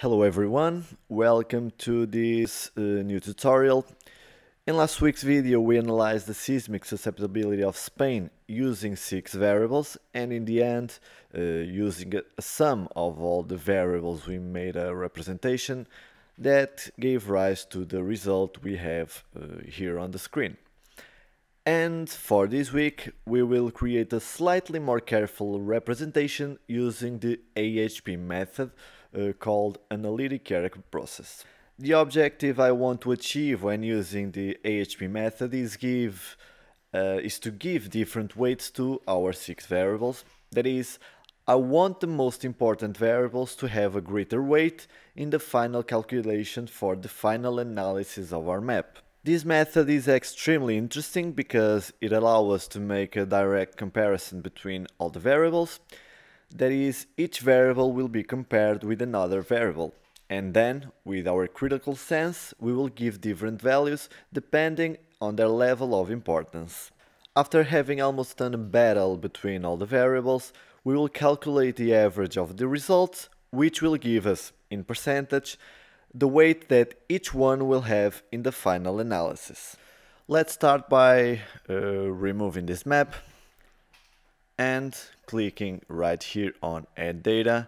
Hello everyone, welcome to this uh, new tutorial. In last week's video we analyzed the seismic susceptibility of Spain using six variables and in the end, uh, using a, sum of all the variables we made a representation that gave rise to the result we have uh, here on the screen. And for this week we will create a slightly more careful representation using the AHP method uh, called analytic hierarchy process. The objective I want to achieve when using the AHP method is give uh, is to give different weights to our six variables. That is, I want the most important variables to have a greater weight in the final calculation for the final analysis of our map. This method is extremely interesting because it allows us to make a direct comparison between all the variables that is, each variable will be compared with another variable, and then, with our critical sense, we will give different values depending on their level of importance. After having almost done a battle between all the variables, we will calculate the average of the results, which will give us, in percentage, the weight that each one will have in the final analysis. Let's start by uh, removing this map and clicking right here on add data.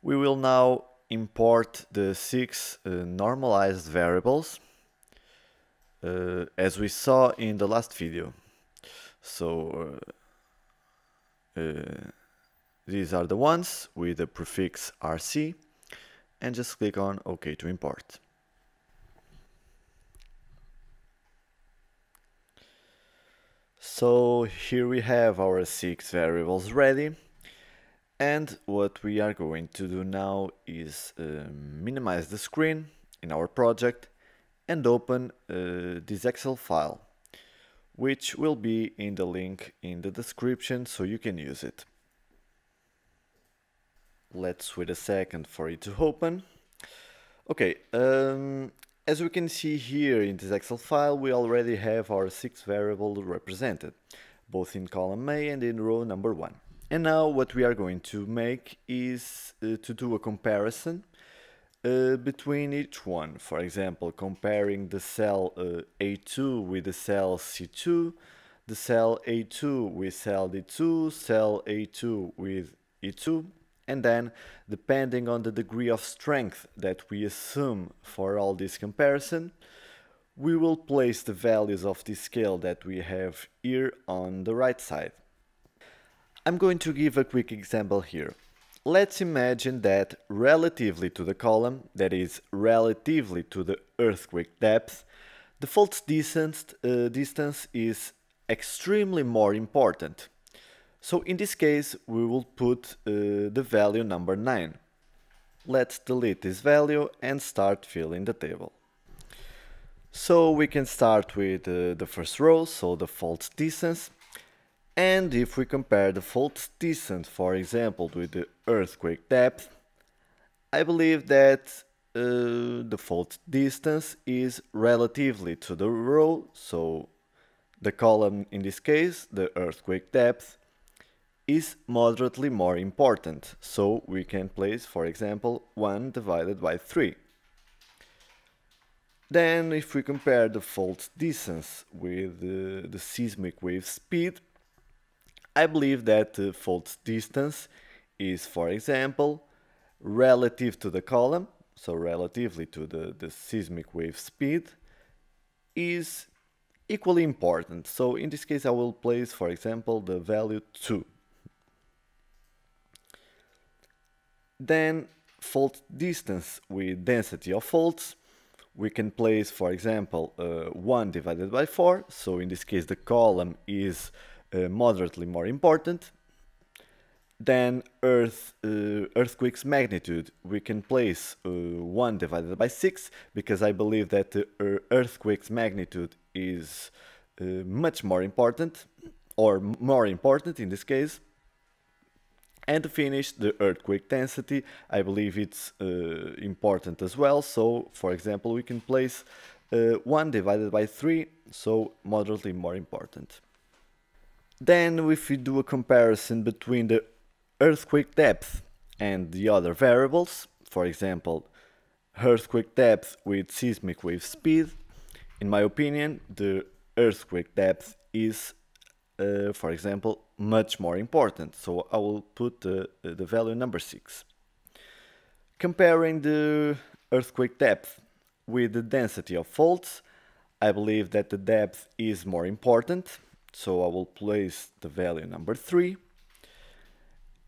We will now import the six uh, normalized variables uh, as we saw in the last video. So uh, uh these are the ones with the prefix RC and just click on OK to import So here we have our six variables ready and what we are going to do now is uh, minimize the screen in our project and open uh, this Excel file which will be in the link in the description so you can use it. Let's wait a second for it to open. Okay, um, as we can see here in this Excel file, we already have our six variables represented, both in column A and in row number one. And now what we are going to make is uh, to do a comparison uh, between each one. For example, comparing the cell uh, A2 with the cell C2, the cell A2 with cell D2, cell A2 with E2, and then depending on the degree of strength that we assume for all this comparison we will place the values of this scale that we have here on the right side. I'm going to give a quick example here. Let's imagine that relatively to the column, that is relatively to the earthquake depth, the fault distance, uh, distance is extremely more important. So in this case, we will put uh, the value number 9. Let's delete this value and start filling the table. So we can start with uh, the first row, so the fault distance. And if we compare the fault distance, for example, with the earthquake depth, I believe that uh, the fault distance is relatively to the row, so the column in this case, the earthquake depth, is moderately more important, so we can place, for example, 1 divided by 3. Then, if we compare the fault distance with the, seismic wave speed, I believe that the fault distance is, for example, relative to the column, so relatively to the, the seismic wave speed, is equally important. So in this case I will place, for example, the value 2. Then fault distance with density of faults. We can place, for example, uh, 1 divided by 4. So in this case, the column is uh, moderately more important. Then Earth, uh, earthquake's magnitude, we can place uh, 1 divided by 6, because I believe that the uh, earthquake's magnitude is uh, much more important, or more important in this case. And to finish, the earthquake density, I believe it's uh, important as well. So, for example, we can place uh, 1 divided by 3, so moderately more important. Then if we do a comparison between the earthquake depth and the other variables, for example, earthquake depth with seismic wave speed. In my opinion, the earthquake depth is, uh, for example, much more important. So I will put the, the value number 6. Comparing the earthquake depth with the density of faults, I believe that the depth is more important. So I will place the value number 3.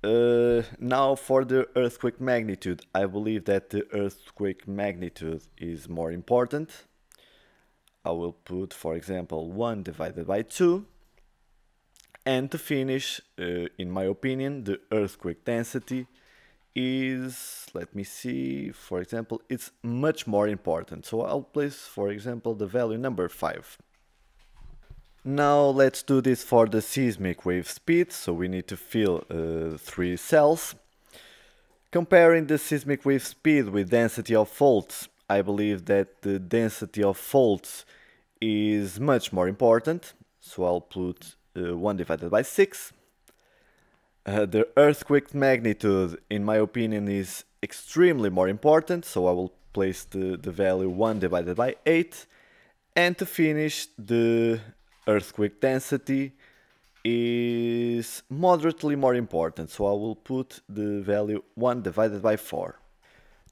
Uh, now for the earthquake magnitude, I believe that the earthquake magnitude is more important. I will put, for example, 1 divided by 2. And to finish, uh, in my opinion, the earthquake density is, let me see, for example, it's much more important. So I'll place, for example, the value number 5. Now let's do this for the seismic wave speed, so we need to fill uh, three cells. Comparing the seismic wave speed with density of faults, I believe that the density of faults is much more important, so I'll put uh, 1 divided by 6. Uh, the earthquake magnitude, in my opinion, is extremely more important, so I will place the, the value 1 divided by 8. And to finish, the earthquake density is moderately more important, so I will put the value 1 divided by 4.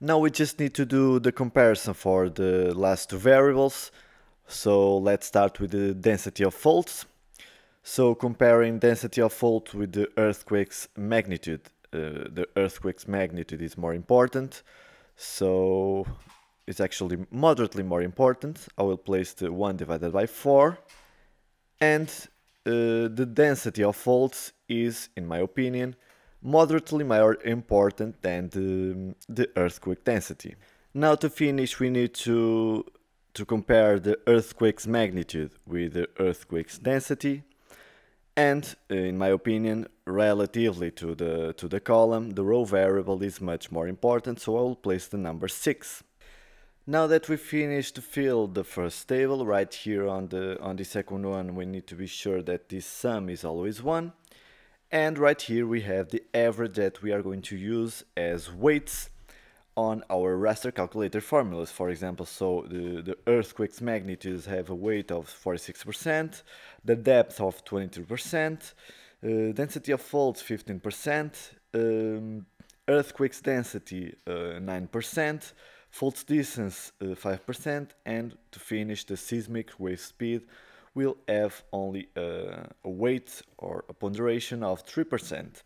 Now we just need to do the comparison for the last two variables, so let's start with the density of faults. So comparing density of fault with the earthquake's magnitude, uh, the earthquake's magnitude is more important, so it's actually moderately more important. I will place the 1 divided by 4 and uh, the density of faults is, in my opinion, moderately more important than the, the earthquake density. Now to finish we need to, to compare the earthquake's magnitude with the earthquake's density and uh, in my opinion relatively to the to the column the row variable is much more important so I will place the number 6. Now that we finished to fill the first table, right here on the, on the second one we need to be sure that this sum is always 1. And right here we have the average that we are going to use as weights on our raster calculator formulas. For example, so the, the earthquake's magnitudes have a weight of 46%, the depth of 22%, uh, density of faults 15%, um, earthquake's density uh, 9%, fault distance uh, 5% and to finish the seismic wave speed will have only uh, a weight or a ponderation of 3%.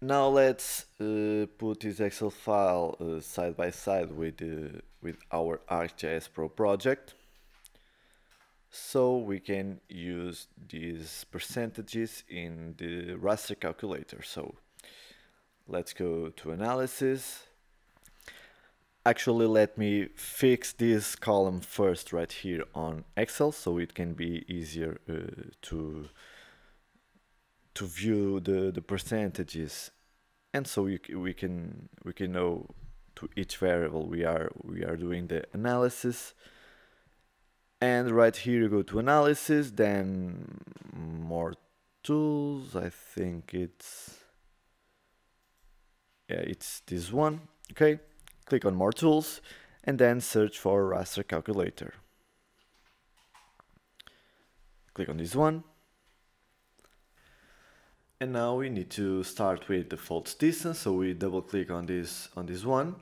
Now let's uh, put this Excel file uh, side by side with, uh, with our ArcGIS Pro project so we can use these percentages in the raster calculator. So let's go to analysis actually let me fix this column first right here on Excel so it can be easier uh, to to view the the percentages and so we, we can we can know to each variable we are we are doing the analysis and right here you go to analysis then more tools I think it's yeah it's this one okay click on More Tools, and then search for Raster Calculator. Click on this one. And now we need to start with the fault distance, so we double click on this on this one.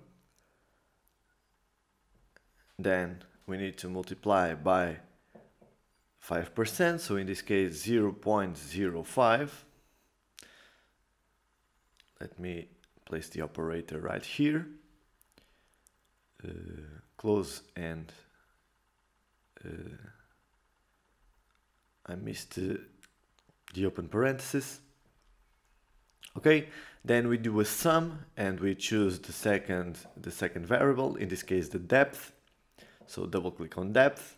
Then we need to multiply by 5%, so in this case 0 0.05. Let me place the operator right here. Uh, close and uh, I missed the open parenthesis. Okay, then we do a sum and we choose the second the second variable, in this case the depth. So double click on depth.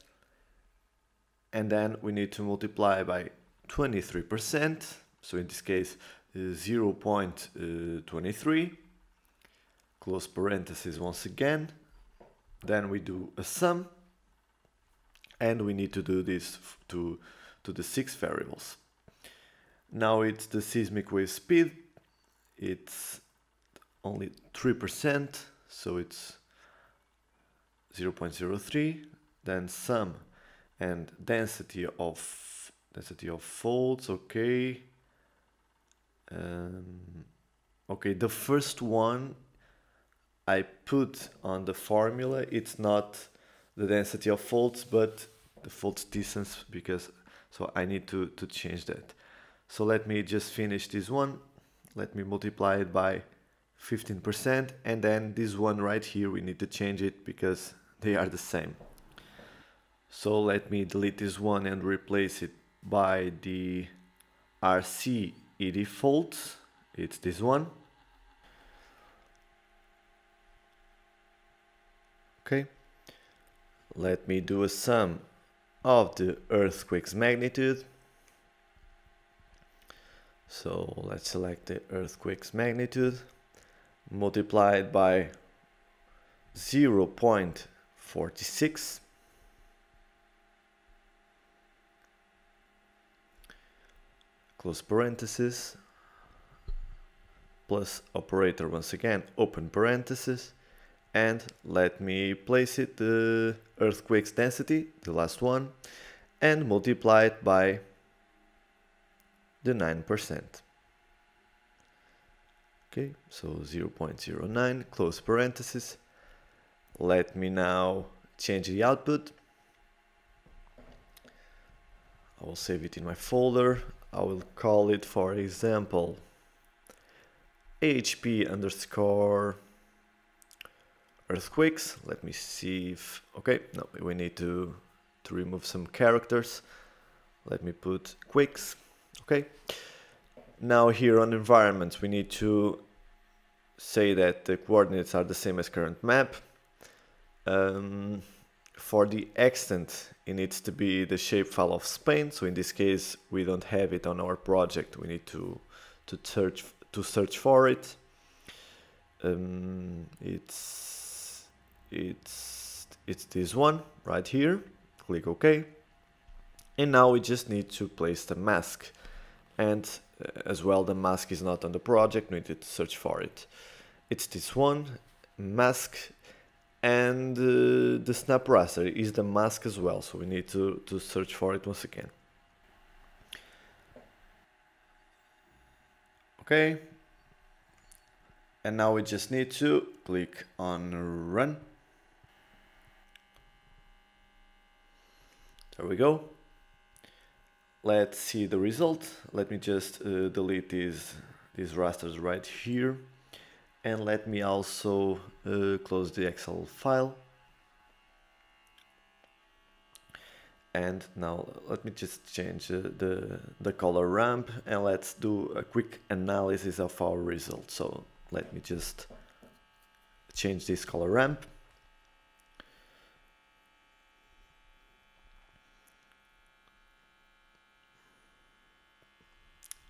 And then we need to multiply by 23%. So in this case, uh, 0 0.23. Close parenthesis once again. Then we do a sum and we need to do this to, to the six variables. Now it's the seismic wave speed. It's only 3%. so it's 0.03 then sum and density of density of faults okay um, okay the first one I put on the formula it's not the density of faults but the faults distance because so I need to to change that so let me just finish this one let me multiply it by 15% and then this one right here we need to change it because they are the same. So let me delete this one and replace it by the RC default. It's this one. Okay. Let me do a sum of the earthquake's magnitude so let's select the earthquake's magnitude multiplied by 0.46 close parenthesis. Plus operator once again open parenthesis. And let me place it the earthquake's density the last one and multiply it by the 9% okay so 0.09 close parenthesis. Let me now change the output. I will save it in my folder. I will call it for example AHP underscore earthquakes. Let me see if okay no we need to to remove some characters. Let me put quakes okay now here on environments we need to say that the coordinates are the same as current map. Um, for the extent, it needs to be the shapefile of Spain. So in this case, we don't have it on our project. We need to to search to search for it. Um, it's it's it's this one right here. Click OK. And now we just need to place the mask. And uh, as well, the mask is not on the project. We need to search for it. It's this one mask and uh, the snap raster is the mask as well so we need to, to search for it once again. Okay. And now we just need to click on run. There we go let's see the result. Let me just uh, delete these these rasters right here. And let me also uh, close the Excel file. And now let me just change uh, the the color ramp and let's do a quick analysis of our result. So let me just change this color ramp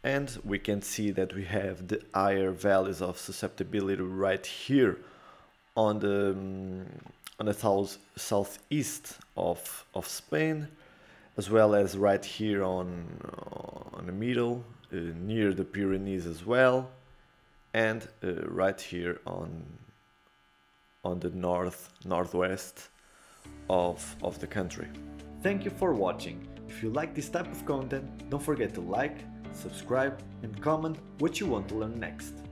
and we can see that we have the higher values of susceptibility right here on the um, on the south southeast of of Spain as well as right here on on the middle uh, near the Pyrenees as well and uh, right here on on the north northwest of of the country. Thank you for watching. If you like this type of content don't forget to like subscribe and comment what you want to learn next.